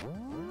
Hum?